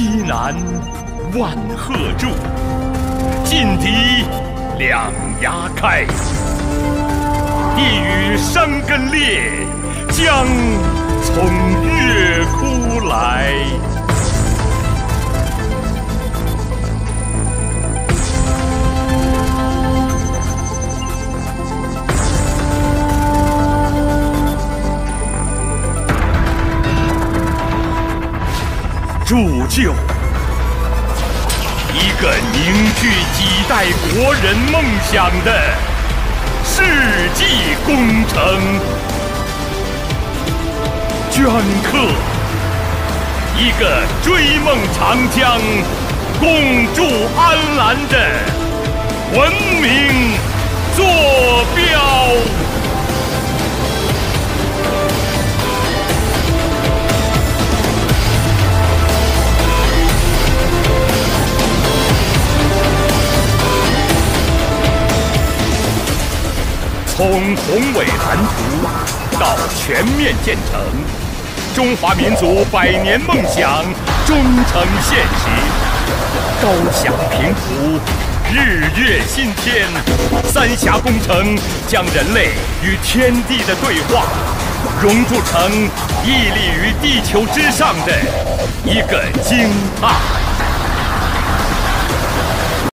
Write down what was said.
西南万壑筑，劲敌两牙开。一羽山根裂，江铸就。一个凝聚几代国人梦想的世纪工程，镌刻一个追梦长江、共筑安澜的文明从宏伟蓝图到全面建成，中华民族百年梦想终成现实。高响平湖，日月新天，三峡工程将人类与天地的对话熔铸成屹立于地球之上的一个惊叹。